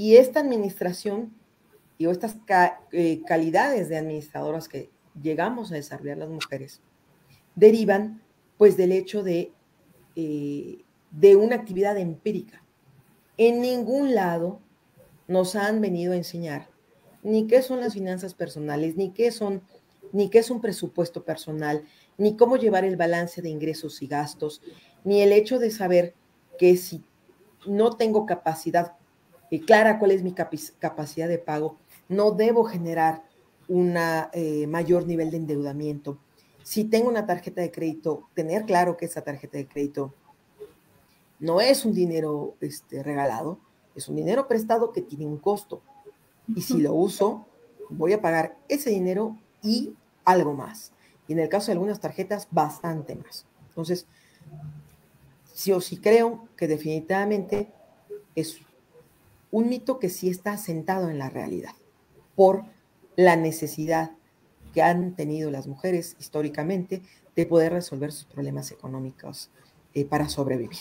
Y esta administración y estas eh, calidades de administradoras que llegamos a desarrollar las mujeres derivan pues del hecho de, eh, de una actividad empírica. En ningún lado nos han venido a enseñar ni qué son las finanzas personales, ni qué son, ni qué es un presupuesto personal, ni cómo llevar el balance de ingresos y gastos, ni el hecho de saber que si no tengo capacidad eh, clara cuál es mi capacidad de pago, no debo generar un eh, mayor nivel de endeudamiento. Si tengo una tarjeta de crédito, tener claro que esa tarjeta de crédito no es un dinero este, regalado, es un dinero prestado que tiene un costo. Y si lo uso, voy a pagar ese dinero y algo más. Y en el caso de algunas tarjetas, bastante más. Entonces, yo sí creo que definitivamente es un mito que sí está sentado en la realidad por la necesidad que han tenido las mujeres históricamente de poder resolver sus problemas económicos eh, para sobrevivir.